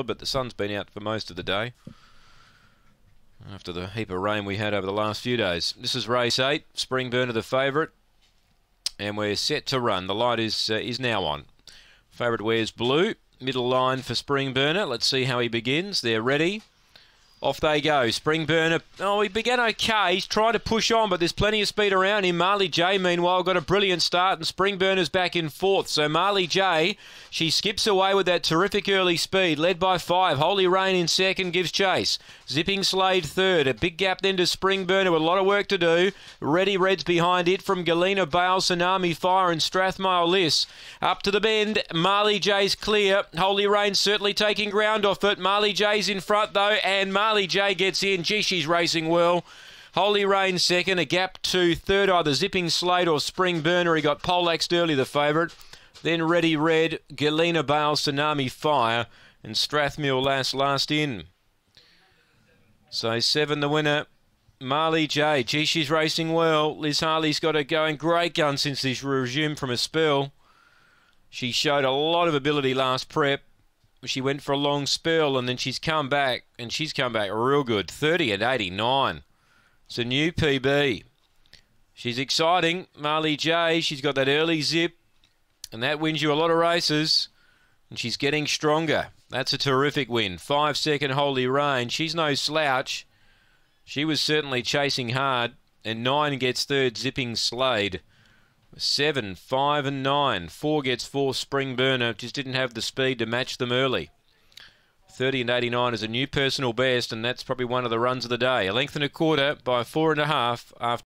but the sun's been out for most of the day after the heap of rain we had over the last few days. This is race eight, Spring Burner the favourite, and we're set to run. The light is uh, is now on. Favourite wears blue. Middle line for Spring Burner. Let's see how he begins. They're ready. Off they go. Spring Burner. Oh, he began okay. He's trying to push on, but there's plenty of speed around him. Marley J, meanwhile, got a brilliant start, and Spring Burner's back in fourth. So Marley J, she skips away with that terrific early speed, led by five. Holy Rain in second gives chase. Zipping Slade third. A big gap then to Spring Burner with a lot of work to do. Ready Reds behind it from Galena Bale, Tsunami Fire, and Strathmile Liss. Up to the bend. Marley J's clear. Holy Rain certainly taking ground off it. Marley J's in front though, and Marley Marley J gets in. She's racing well. Holy Rain second, a gap to third, either Zipping Slate or Spring Burner. He got Polax early, the favourite. Then Ready Red, Galena Bale, Tsunami Fire, and Strathmere last last in. So seven the winner. Marley J. Gee, she's racing well. Liz Harley's got her going. Great gun since she's resumed from a spell. She showed a lot of ability last prep she went for a long spell and then she's come back and she's come back real good 30 at 89 it's a new pb she's exciting marley j. She's got that early zip and that wins you a lot of races and she's getting stronger. That's a terrific win. Five second holy rain she's no slouch. She was certainly chasing hard and nine gets third zipping slade Seven, five, and nine. Four gets four spring burner. Just didn't have the speed to match them early. 30 and 89 is a new personal best, and that's probably one of the runs of the day. A length and a quarter by four and a half after.